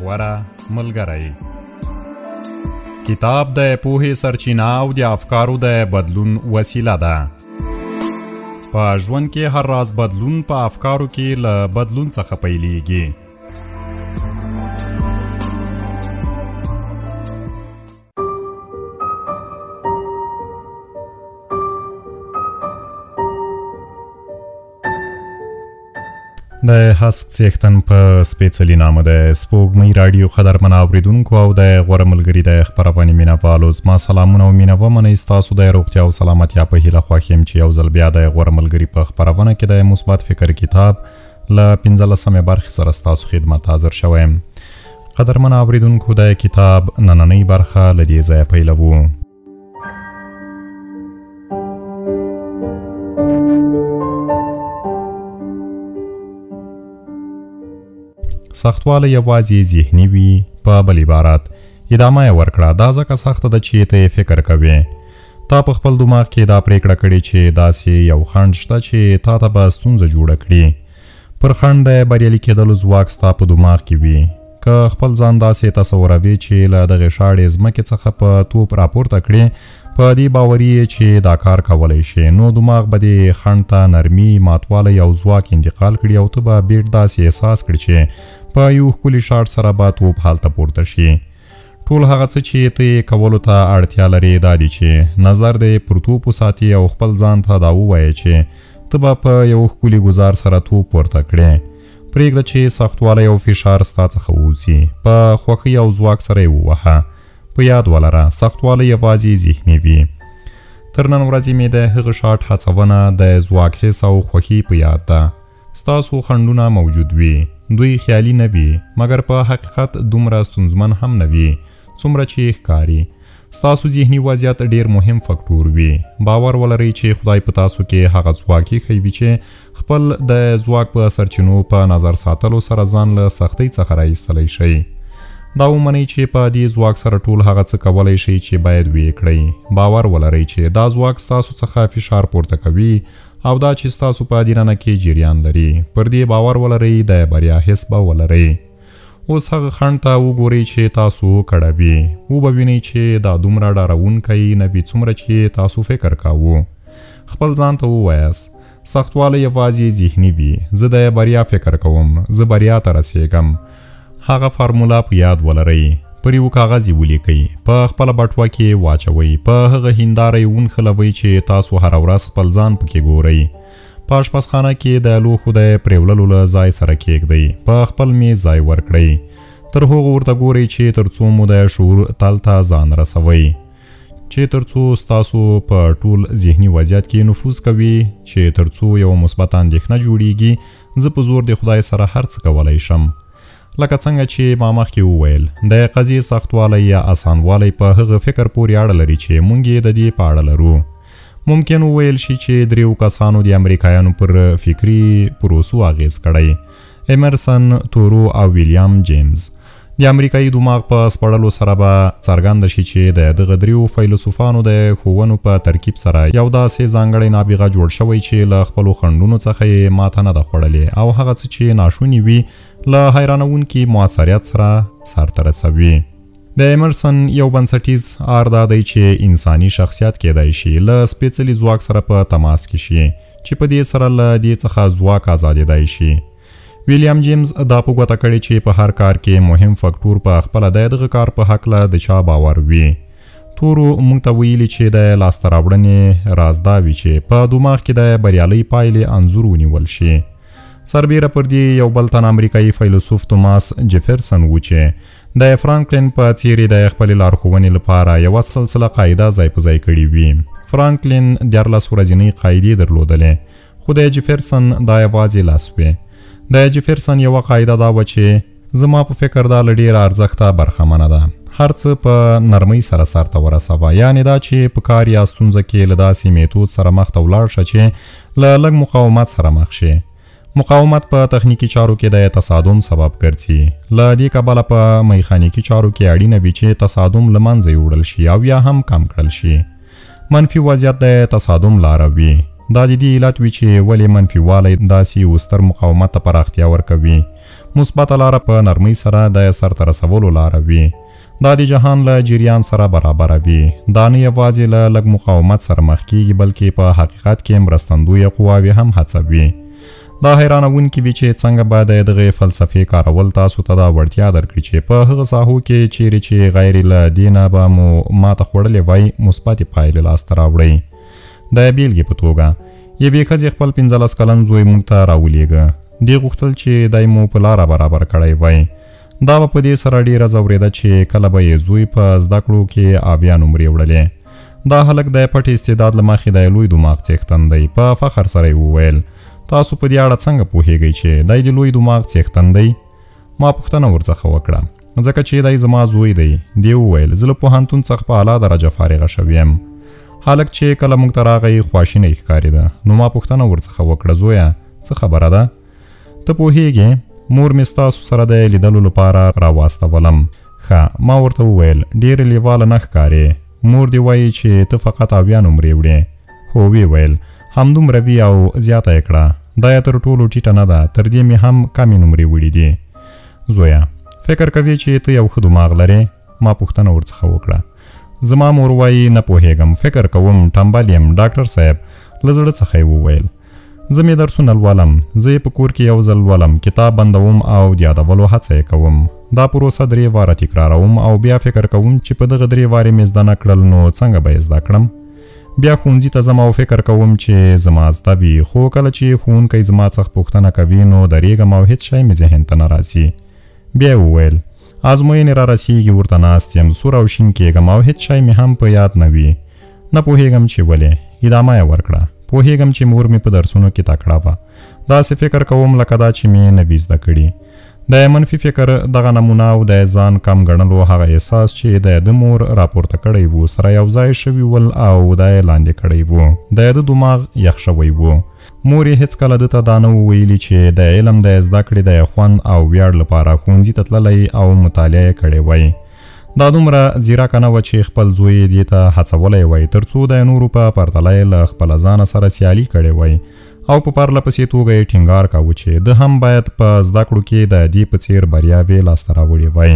غوره ملګری کتاب د پوهې سرچینه او د افکارو د بدلون وسیله ده په ژوند کې هر راز بدلون په افکارو کې له بدلون څخه پیلېږي د هسک څښتن په سپېڅلي نام د سپوږمۍ رادیو قدرمن اوریدونکو او د غوړه ملګری د خبرونې مینوالو زما سلامونه او مینه ومنئ ستاسو د روغتیا او سلامتیا په هیله خوښیم چې یو ځل بیا د غوړه ملګری په خبرونه کې د مثبت فکر کتاب له 15مې برخې سره ستاسو خدمت حاضر شوم قدرمن اوریدونکو د کتاب نننۍ برخه له دې ځایه پیلوو سختوالی یوازې ذهني وي په بل عبارت ادامه یې ورکړه دا ځکه سخته ده چې ته فکر کوې تا په خپل دماغ کې دا پریکړه کړې چې داسې یو خنډ شته چې تا ته به ستونزه جوړه کړي پر خنډ د بریالي کېدلو ځواک ستا په دماغ کې وي. که خپل ځان داسې تصوروې چې له دغې شاړې ځمکې څخه په توپ راپورته کړې، په دې باوري یې چې دا کار کولی شې، نو دماغ به دې خنډ ته نرمي، ماتوالی او ځواک انتقال کړي او ته به بیرت داسې احساس کړې چې په یو ښکلي شاټ سره به توپ هلته پورته شي. ټول هغه څه چې ته یې کولو ته اړتیا لرې دا دي چې نظر دې پر توپ وساتې او خپل ځان ته دا ووایه چې ته به په یو ښکلي ګزار سره توپ پورته کړې پرېږده چې سختوالی او فشار ستا څخه ووځي په خوښۍ او ځواک سره یې ووهه په یاد ولره سختوالی یوازې ذهني وي تر نن ورځې مې د هغه شاټ هڅونه د ځواک حس او خوښي په یاد ده ستاسو خنډونه موجود وي، دوی خیالي نه وي، مګر په حقیقت دومره ستونزمن هم نه وي، څومره چې ښکاري. ستاسو ذهني وضعیت ډېر مهم فکټور وي. باور ولرئ چې خدای په تاسو کې هغه ځواک ایښی وي چې خپل د ځواک په سرچینو په نظر ساتلو سره ځان له سختۍ څخه راایستلی شئ. دا ومنئ چې په دې ځواک سره ټول هغه څه کولی شئ چې باید ویې کړئ. باور ولرئ چې دا ځواک ستاسو څخه فشار پورته کوي، او دا چې ستاسو په هدیرنه کې جریان لري پر دې باور ولرئ د بریا حس به ولرئ اوس هغه خنډ ته وګورئ چې تاسو کړوي وبه وینئ چې دا دومره ډارونکی نه وي څومره چې تاسو فکر کاوه خپل ځان ته ووایاست سختوالی یوازې ذهني وي زه د بریا فکر کوم زه بریا ته رسیږم هغه فارمولا په یاد ولرئ، پر یوه کاغذ یې ولیکئ، په خپله بټوه کې یې واچوئ، په هغه هینداره یې ونښلوئ چې تاسو هره ورځ خپل ځان پکې ګورئ. په اشپزخانه کې د لوښو د پرېوللو له ځای سره کېږدئ، په خپل مېز ځای ورکړئ. تر هغو ورته ګورئ چې تر څو مو د شعور تل ته ځان رسوئ. چې تر څو ستاسو په ټول ذهني وضعیت کې نفوذ کوي، چې تر څو یوه مثبته اندېښنه جوړېږي، زه په زور د خدای سره هر څه کولی شم. لکه څنګه چې ما مخکې وویل، د قضیې سختوالی یا اسانوالی په هغه فکر پورې اړه لري چې موږ یې د دې په اړه لرو. ممکن وویل شي چې دریو کسانو د امریکایانو پر فکري پروسو اغېز کړی، ایمرسن، تورو او ویلیام جیمز. د امریکایي دماغ په سپړلو سره به څرګنده شي چې د دغه دریو فیلسوفانو د ښوونو په ترکیب سره یو داسې ځانګړی نابغه جوړ شوی چې له خپلو خنډونو څخه یې ماته نه ده خوړلې او هغه څه چې ناشوني وي له حیرانوونکي موثریت سره سرته رسوي د ایمرسن یو بنسټیز آر دا دی چې انساني شخصیت کېدای شي له سپېڅلي ځواک سره په تماس کې شي چې په دې سره له دې څخه ځواک آزادېدای شي ویلیام جیمز دا په ګوته کړې چې په هر کار کې مهم فکټور په خپله د دغه کار په حقله د چا باور وي تورو موږ ته ویلي چې د لاسته راوړنې راز دا وي چې په دماغ کې د بریالۍ پایلې انځور ونیول شي سربیره پر دې یو بل تن امریکایي فیلسوف توماس جیفرسن و چې د فرانکلین په څیرې د خپل لارښوونې لپاره یو سلسله قاعده ځای په ځای کړې وي فرانکلین دیارلس ورځینی قاعدې درلودلې خو د جیفرسن دا یوازې لاس وې د جیفرسن یوه قاعده دا و چې زما په فکر دا له ډیره ارزښته برخمنه ده هر څه په نرمۍ سره سرته ورسوه یعنې دا چې په کار یا ستونزه کې له داسې میتود سره مخ ته ولاړ شه چې له لږ مقاومت سره مخ شي مقاومت په تخنیکی چارو کې د تصادم سبب ګرځي له دې کبله په میخانیکی چارو کې اړینه وي چې تصادم لمنځه یوړل شي او یا هم کم کړل شي منفي وضعیت د تصادم لاره وي. دا د دې علت وي چې ولې منفي والی داسې اوستر مقاومت ته پراختیا ورکوي. مثبته لاره په نرمۍ سره د سرته رسولو لاره وي. دا د جهان له جریان سره برابره وي. دا نه یواځې له لږ مقاومت سره مخ کېږي، بلکې په حقیقت کې مرستندویه قواوې هم هڅوي. دا حیرانوونکي وي چې څنګه به د دغه فلسفې کارول تاسو ته دا وړتیا درکړي چې په هغه ساحو کې چیرې چې غیر له دې نه به مو ماته خوړلې وای مثبتې پایلې لاسته راوړئ د بیلګې په توګه یوې ښځې خپل پنځلس کلن زوی موږ ته راولیږه دې غوښتل چې دی مو په لاره برابر کړی وای دا به په دې سره ډیره ځوریده چې کله به یې زوی په زده کړو کې آبیا نمرې وړلې. دا هلک د پټ استعداد له مخې د لوی دماغ څښتن دی. په فخر سره یې وویل، تاسو په دې اړه څنګه پوهیږئ چې دی د لوی دماغ څښتن دی؟ ما پوښتنه ورڅخه وکړه. ځکه چې دی زما زوی دی. دې وویل، زه له پوهنتون څخه په اعلی درجه فارغه شوی یم. هلک چې کله موږ ته راغی خواشینی ښکاریده. نو ما پوښتنه ورڅخه وکړه، زویه څه خبره ده؟ ته پوهیږې مور مې ستاسو سره د لیدلو لپاره راواستولم ښه ما ورته وویل ډېر لیواله نه ښکارې مور دې وایي چې ته فقط اویا نمرې وړې هو وی ویل همدومره وی او زیاته یې کړه دا یې تر ټولو ټیټه نه ده تر دې مې هم کمې نمرې وړې دي زویه فکر کوې چې ته یو ښه دماغ لرې ما پوښتنه ورڅخه وکړه زما مور وایي نه پوهیږم فکر کوم ټمبل یم ډاکټر صاحب له زړه څخه یې وویل زه مې درسونه لولم، زه یې په کور کې یو ځل لولم، کتاب بندوم او د یادولو هڅه یې کوم. دا پروسه درې واره تکراروم او بیا فکر کوم چې په دغه درې وارې مې زده نه کړل نو څنګه به یې زده کړم؟ بیا ښوونځي ته ځم او فکر کوم چې زما زده وي خو کله چې ښوونکی زما څخه پوښتنه کوي نو درېږم او هېڅ شی مې ذهن ته نه راځي. بیا یې وویل. ازموینې را رسیږي ورته ناست یم سور او شین کیږم او هیڅ شی مې هم په یاد نه وي نه پوهیږم چې ولې ادامه یې ورکړه پوهیږم چې مور مې په درسونو کې تکړه وه داسې فکر کوم لکه دا چې مې نه وي زده کړي د منفي فکر دغه نمونه او د ځان کم ګڼلو هغه احساس چې د د مور راپورته کړی وو سره یو ځای شوی ول او دا یې لاندې کړی وو د د دماغ یخ شوی وو مور یې هېڅکله ده ته دا نه وو ویلي چې د علم د زده کړې د خوند او ویاړ لپاره ښوونځي ته تللی او مطالعه یې کړې وای. دا دومره ځیرکه نه وه چې خپل زوی یې دې ته هڅولی وای تر څو د نورو په پرتله یې له خپله ځانه سره سیالي کړې وای او په پرله پسې توګه یې ټینګار کاوه چې ده هم باید په زده کړو کې د دې په څیر بریاوې لاسته راوړې وای.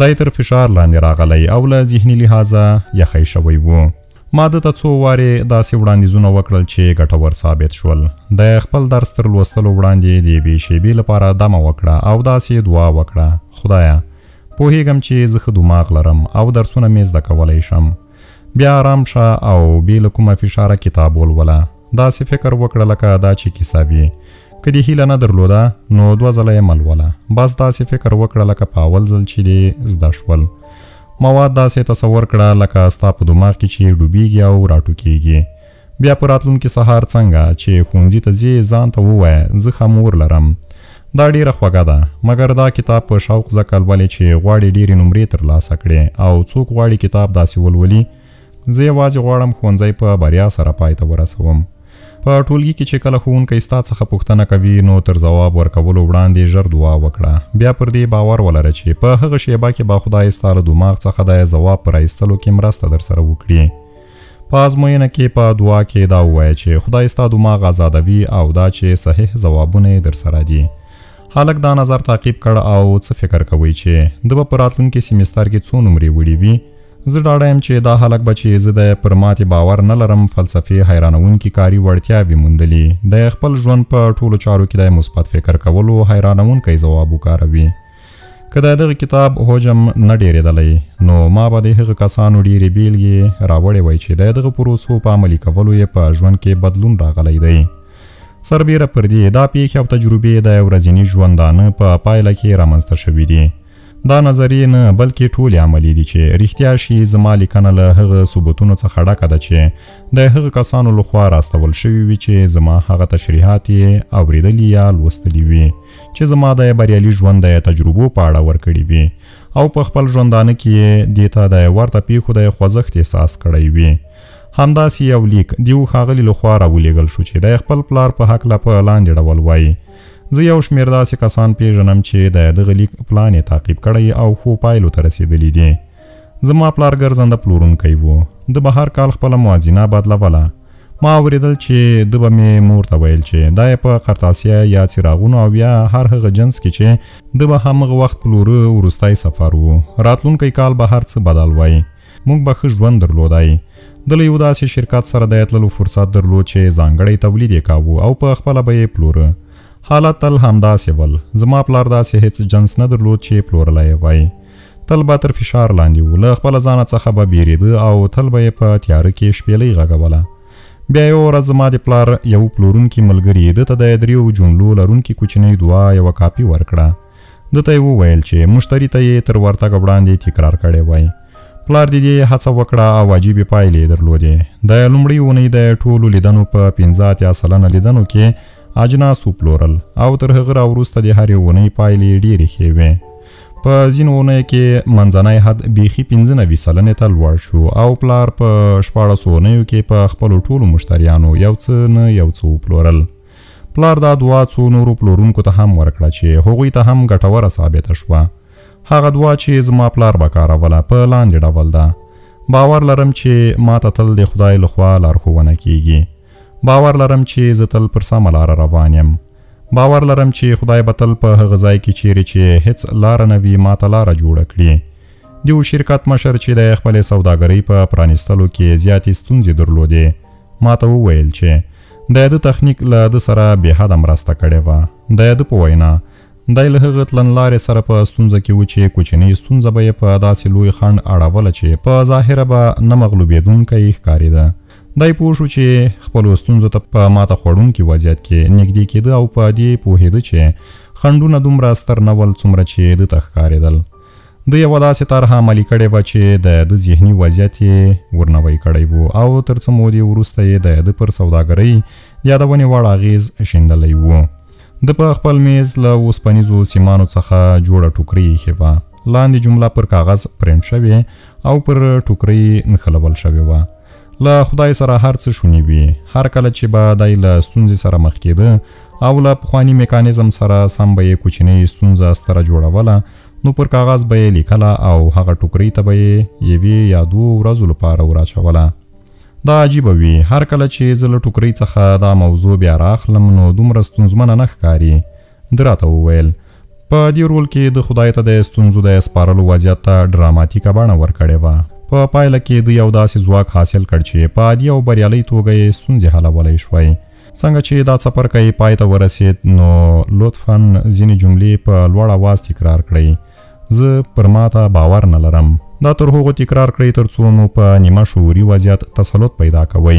دی تر فشار لاندې راغلی او له ذهني لحاظه یخی شوی و. ما ده ته څو وارې داسې وړاندیزونه وکړل چې ګټور ثابت شول. د خپل درس تر لوستلو وړاندې د یوې شېبې لپاره دمه وکړه او داسې دعا وکړه، خدایه! پوهېږم چې زه ښه دماغ لرم او درسونه مې زده کولی شم. بیا ارام شه او بې له کومه فشاره کتاب ولوله. داسې فکر وکړه لکه دا چې کیسه وي که دې هیله نه درلوده نو دوه ځله یې ملوله بس داسې فکر وکړه لکه په اول ځل چې دې زده شول مواد داسې تصور کړه لکه ستا په دماغ کې چې ډوبیږي او راټوکیږي بیا په راتلونکي سهار څنګه چې ښوونځي ته ځې ځان ته ووایه زه ښه مور لرم دا ډیره خوږه ده مګر دا کتاب په شوق ځکه لولې چې غواړي ډیرې نمرې ترلاسه کړې او څوک غواړي کتاب داسې ولولي زه یوازې غواړم ښوونځی په بریا سره پای ته ورسوم. په ټولګي کې چې کله ښوونکی ستا څخه پوښتنه کوي، نو تر ځواب ورکولو وړاندې ژر دعا وکړه. بیا پر دې باور ولره چې په هغه شېبه کې به خدای ستا له دماغ څخه د ځواب په راایستلو کې مرسته درسره وکړي. په ازموینه کې په دعا کې دا ووایه چې خدای ستا دماغ ازادوي او دا چې صحیح ځوابونه یې درسره دي. هلک دا نظر تعقیب کړ او څه فکر کوئ چې ده به په راتلونکي سیمستر کې څو نمرې وړي وي زه ډاډه یم چې دا هلک به چې زه دی پر ماتې باور نه لرم فلسفې حیرانوونکي کاري وړتیاوې موندلي دی خپل ژوند په ټولو چارو کې دی مثبت فکر کولو حیرانوونکی ځواب وکاروي که د دغه کتاب حجم نه ډېرېدلی نو ما به د هغه کسانو ډېرې بیلګې راوړې وای چې د دغه پروسو په عملي کولو یې په ژوند کې بدلون راغلی دی سربیره پر دې دا پیښې او تجربې د ورځیني ژوندانه په پایله کې رامنځته شوې دي دا نظریې نه بلکې ټولې عملي دي چې رښتیا شي زما لیکنه له هغه ثبوتونو څخه ډکه ده چې د هغه کسانو لخوا راستول شوي وي چې زما هغه تشریحات یې اوریدلي یا لوستلي وي چې زما د بریالي ژوند د تجربو په اړه ورکړي وي او په خپل ژوندانه کې یې دې ته د ورته پیښو د خوځښت احساس کړی وي همداسې یو لیک دیو ښاغلي له خوا راولیږل شو چې دی خپل پلار په هکله په لاندې ډول وایي، زه یو شمېر داسې کسان پېژنم چې د دغه لیک پلان یې تعقیب کړی او ښو پایلو ته رسېدلي دي. زما پلار ګرځنده پلورونکی و. ده به هر کال خپله موازینه بدلوله. ما اورېدل چې ده به مې مور ته ویل چې دا یې په قرطاسیه یا څراغونو او یا هر هغه جنس کې چې ده به همغه وخت پلوره وروستی سفر و، راتلونکی کال به هر څه بدل وای. موږ به ښه ژوند درلودای. ده له یو داسې شرکت سره د تللو فرصت درلود چې ځانګړی تولید یې کاوه او په خپله به یې پلوره. حالات تل همداسې ول. زما پلار داسې هېڅ جنس نه درلود چې پلورلی یې وای. تل به تر فشار لاندې و، له خپله ځانه څخه به بېرېده او تل به یې په تیاره کې شپېلۍ غږوله. بیا یوه ورځ زما د پلار یو پلورونکي ملګري ده ته د دریو جونلو لرونکي کوچنۍ دعا یوه کاپي ورکړه. ده ته یې وویل چې مشتري ته یې تر ورتګه وړاندې تکرار کړی وای. پلار دې دې هڅه وکړه او عجیبې پایلې یې درلودې. د لومړۍ اونۍ د ټولو لیدنو په پنځه اتیا سلنه لیدنو کې اجناس وپلورل او تر هغه راوروسته د هرې اونۍ پایلې ډېرې ښې وې. په ځینو اونیو کې منځنی حد بیخي پنځه نوي سلنې ته لوړ شو او پلار په شپاړسو اونیو کې په خپلو ټولو مشتریانو یو څه نه یو څه وپلورل. پلار دا دعا څو نورو پلورونکو ته هم ورکړه چې هغوی ته هم ګټوره ثابته شوه. هغه دعا چې زما پلار به کاروله په لاندې ډول ده، باور لرم چې ما ته تل د خدای له خوا لارښوونه کېږي. باور لرم چې زه تل پر سمه لاره روان یم. باور لرم چې خدای به تل په هغه ځای کې چیرې چې هیڅ لاره نه وي ما ته لاره جوړه کړي. دیو شرکت مشر چې د خپلې سوداګرۍ په پرانیستلو کې زیاتې ستونزې درلودې ما ته وویل چې د یاده تخنیک له ده سره بې حده مرسته کړې وه. د یاده په وینا، دی له هغه تلنلارې سره په ستونزه کې و چې کوچنۍ ستونزه به یې په داسې لوی خنډ اړوله چې په ظاهره به نه مغلوبېدونکی ښکارېده. دی پوه شو چې خپلو ستونزو ته په ماته خوړونکي وضعیت کې نږدې کېده او په دې پوهېده چې خنډونه دومره ستر نه ول څومره چې ده ته ښکارېدل. ده یوه داسې طرحه عملي کړې وه چې د ده ذهني وضعیت یې ورنوی کړی و او تر څه مودې وروسته یې د ده پر سوداګرۍ د یادونې وړ اغېز شیندلی و. ده په خپل مېز له اوسپنیزو سیمانو څخه جوړه ټوکرۍ ایښې وه. لاندې جمله پر کاغذ پرنټ شوې او پر ټوکرۍ نښلول شوې وه. له خدای سره هر څه شوني وي. هر کله چې به دی له ستونزې سره مخ کېده او له پخواني میکانیزم سره سم به یې کوچنۍ ستونزه ستره جوړوله، نو پر کاغذ به یې لیکله او هغه ټوکرۍ ته به یې یوې یا دوو ورځو لپاره وراچوله دا عجیبه وي هر کله چې زه له ټوکرۍ څخه دا موضوع بیا راخلم نو دومره ستونزمنه نه ښکاري ده راته وویل په دې رول کې د خدای ته د ستونزو د سپارلو وضعیت ته ډراماتیکه بڼه ورکړې وه په پایله کې دوی یو داسې ځواک حاصل کړ چې په عادي او بریالۍ توګه یې ستونزې حلولی شوی څنګه چې دا څپرکی پای ته ورسید نو لطفا ځینې جملې په لوړ اواز تکرار کړئ زه پر ماته باور نه لرم دا تر هغو تکرار کړئ تر څو مو په نیمه شعوري وضعیت تسلط پیدا کوئ